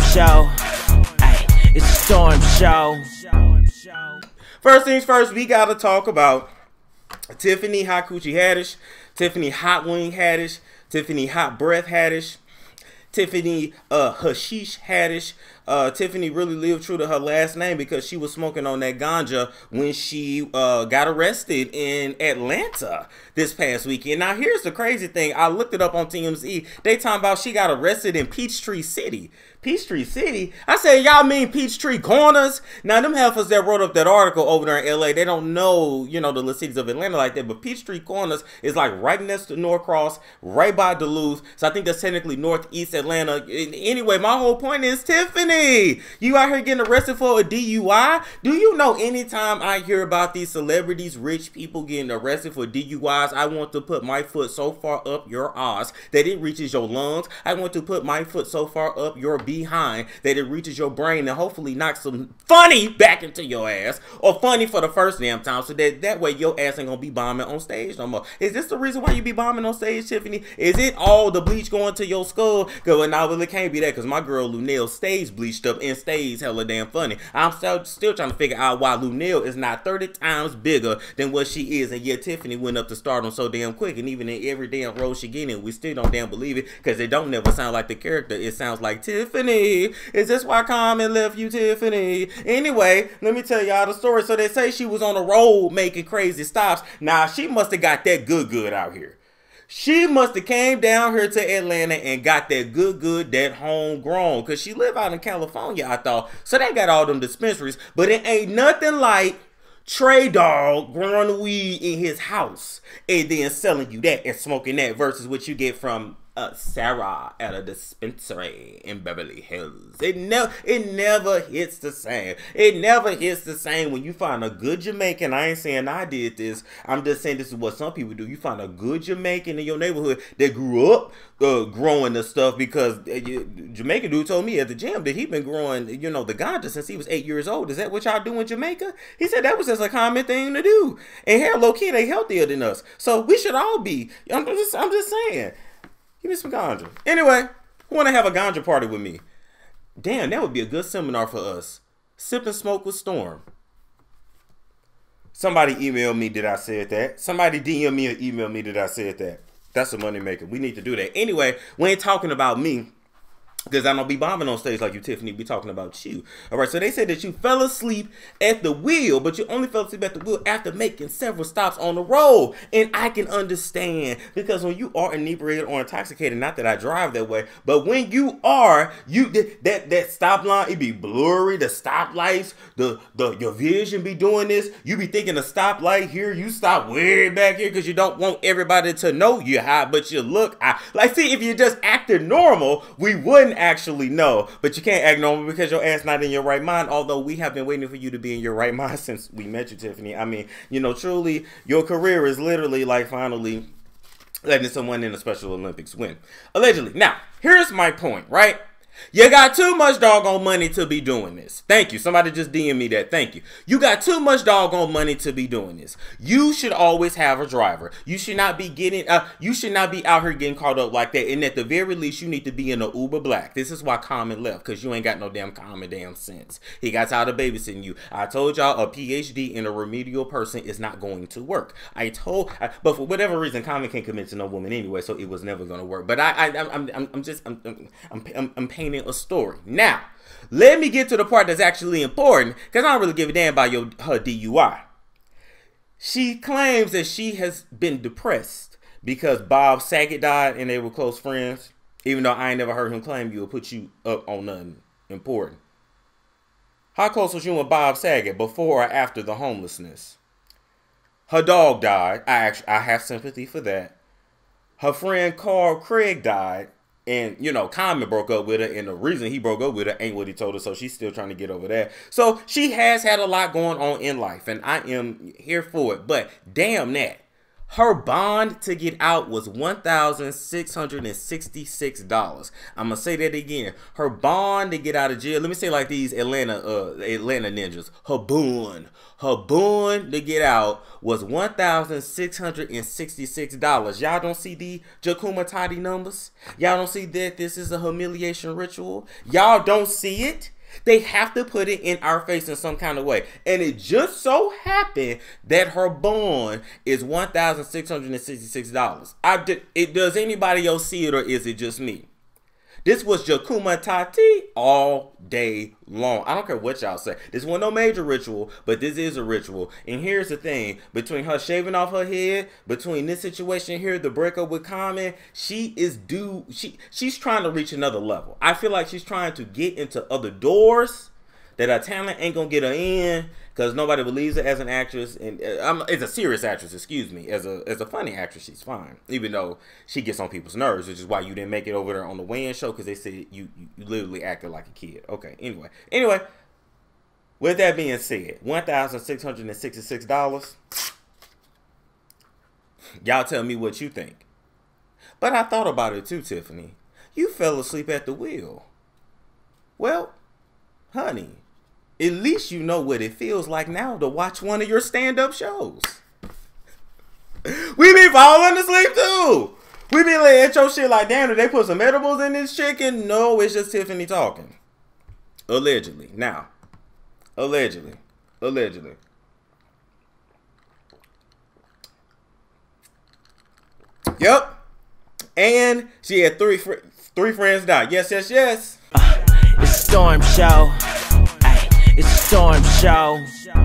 storm show. Ay, it's a storm show. First things first, we gotta talk about Tiffany Hot Coochie Haddish, Tiffany Hot Wing Haddish, Tiffany Hot Breath Haddish, Tiffany uh, Hashish Haddish. Uh, Tiffany really lived true to her last name because she was smoking on that ganja when she uh, got arrested in Atlanta this past weekend. Now, here's the crazy thing. I looked it up on TMZ. They talking about she got arrested in Peachtree City. Peachtree City? I said, y'all mean Peachtree Corners? Now, them heifers that wrote up that article over there in LA, they don't know, you know, the cities of Atlanta like that, but Peachtree Corners is like right next to Norcross, right by Duluth. So I think that's technically northeast Atlanta. Anyway, my whole point is Tiffany, you out here getting arrested for a DUI? Do you know anytime I hear about these celebrities, rich people getting arrested for DUIs, I want to put my foot so far up your ass that it reaches your lungs. I want to put my foot so far up your behind that it reaches your brain and hopefully knocks some funny back into your ass or funny for the first damn time so that that way your ass ain't gonna be bombing on stage no more. Is this the reason why you be bombing on stage, Tiffany? Is it all the bleach going to your skull? Cause well, now well, it can't be that because my girl Luenell stays bleached up and stays hella damn funny. I'm still, still trying to figure out why Luenell is not 30 times bigger than what she is, and yet Tiffany went up to stardom so damn quick. And even in every damn role she get in, we still don't damn believe it because it don't never sound like the character. It sounds like Tiffany. Is this why Common left you, Tiffany? Anyway, let me tell y'all the story. So they say she was on the road making crazy stops. Now she must have got that good good out here. She must have came down here to Atlanta and got that good, good, that homegrown. Cause she live out in California, I thought. So they got all them dispensaries, but it ain't nothing like Trey Dog growing weed in his house and then selling you that and smoking that versus what you get from uh, Sarah at a dispensary in Beverly Hills. It never it never hits the same. It never hits the same when you find a good Jamaican. I ain't saying I did this. I'm just saying this is what some people do. You find a good Jamaican in your neighborhood that grew up uh, growing the stuff because uh, Jamaican dude told me at the gym that he been growing, you know, the ganja since he was eight years old. Is that what y'all do in Jamaica? He said that was just a common thing to do. And hell, low key, they healthier than us, so we should all be. I'm just, I'm just saying. Give me some ganja. Anyway, who want to have a ganja party with me? Damn, that would be a good seminar for us. Sip and smoke with Storm. Somebody email me that I said that. Somebody DM me or email me that I said that. That's a moneymaker. We need to do that. Anyway, we ain't talking about me. Because I don't be bombing on stage like you, Tiffany. Be talking about you. All right. So they said that you fell asleep at the wheel, but you only fell asleep at the wheel after making several stops on the road. And I can understand because when you are inebriated or intoxicated, not that I drive that way, but when you are, you that that stop line it be blurry. The stoplights, the the your vision be doing this. You be thinking a stoplight here, you stop way back here because you don't want everybody to know you high, but you look I, like. See, if you just acted normal, we wouldn't actually know, but you can't act normal because your ass not in your right mind. Although we have been waiting for you to be in your right mind since we met you, Tiffany. I mean, you know, truly, your career is literally like finally letting someone in a Special Olympics win. Allegedly. Now, here's my point, right? You got too much doggone money to be doing this. Thank you. Somebody just DM me that. Thank you. You got too much doggone money to be doing this. You should always have a driver. You should not be getting uh you should not be out here getting caught up like that. And at the very least, you need to be in a Uber black. This is why Common left, because you ain't got no damn common damn sense. He got tired of babysitting you. I told y'all a PhD in a remedial person is not going to work. I told I, but for whatever reason, Common can't commit to no woman anyway, so it was never gonna work. But I I I'm I'm, I'm just I'm I'm, I'm, I'm painting a story. Now, let me get to the part that's actually important because I don't really give a damn about your her DUI. She claims that she has been depressed because Bob Saget died and they were close friends. Even though I ain't never heard him claim you will put you up on nothing important. How close was you and Bob Saget before or after the homelessness? Her dog died. I actually I have sympathy for that. Her friend Carl Craig died and you know, Common broke up with her, and the reason he broke up with her ain't what he told her, so she's still trying to get over that. So she has had a lot going on in life, and I am here for it. But damn that, Her bond to get out was $1,666. I'm to say that again. Her bond to get out of jail, let me say like these Atlanta uh Atlanta ninjas. Her bond, her bond to get out was $1,666. Y'all don't see the Jakuma Tati numbers? Y'all don't see that this is a humiliation ritual? Y'all don't see it? They have to put it in our face in some kind of way. And it just so happened that her bond is $1,666. I did, it does anybody else see it or is it just me? This was Jakuma Tati all day long. I don't care what y'all say. This wasn't no major ritual, but this is a ritual. And here's the thing: between her shaving off her head, between this situation here, the breakup with Common, she is due. She she's trying to reach another level. I feel like she's trying to get into other doors that her talent ain't gonna get her in because nobody believes her as an actress, and uh, it's a serious actress. Excuse me, as a as a funny actress, she's fine, even though she gets on people's nerves, which is why you didn't make it over there on the weigh-in show because they said you, you literally acted like a kid. Okay, anyway, anyway. With that being said, one thousand six hundred and sixty-six dollars. Y'all tell me what you think. But I thought about it too, Tiffany. You fell asleep at the wheel. Well, honey, at least you know what it feels like now to watch one of your stand-up shows. we be falling asleep too. We be laying at your shit like, damn, did they put some edibles in this chicken? No, it's just Tiffany talking. Allegedly. Now, allegedly. Allegedly. Yep. And she had three fr- three friends die. Yes, yes, yes. Uh, it's Storm Show. Storm show.